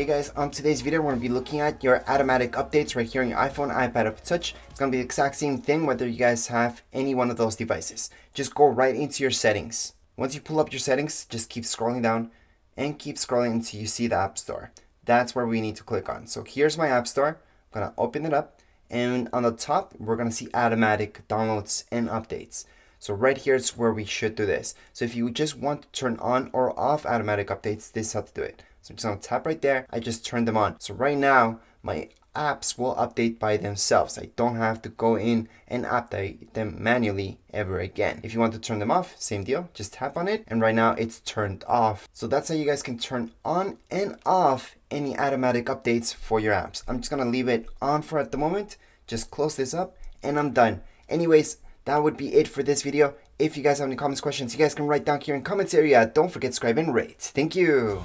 Hey guys, on today's video we're going to be looking at your automatic updates right here on your iPhone, iPad, or Touch. It's going to be the exact same thing whether you guys have any one of those devices. Just go right into your settings. Once you pull up your settings, just keep scrolling down and keep scrolling until you see the App Store. That's where we need to click on. So here's my App Store. I'm going to open it up and on the top we're going to see automatic downloads and updates. So right here is where we should do this. So if you just want to turn on or off automatic updates, this is how to do it. So I'm just gonna tap right there. I just turn them on. So right now, my apps will update by themselves. I don't have to go in and update them manually ever again. If you want to turn them off, same deal, just tap on it and right now it's turned off. So that's how you guys can turn on and off any automatic updates for your apps. I'm just gonna leave it on for at the moment. Just close this up and I'm done. Anyways, that would be it for this video. If you guys have any comments, questions, you guys can write down here in comments area. Don't forget to subscribe and rate. Thank you.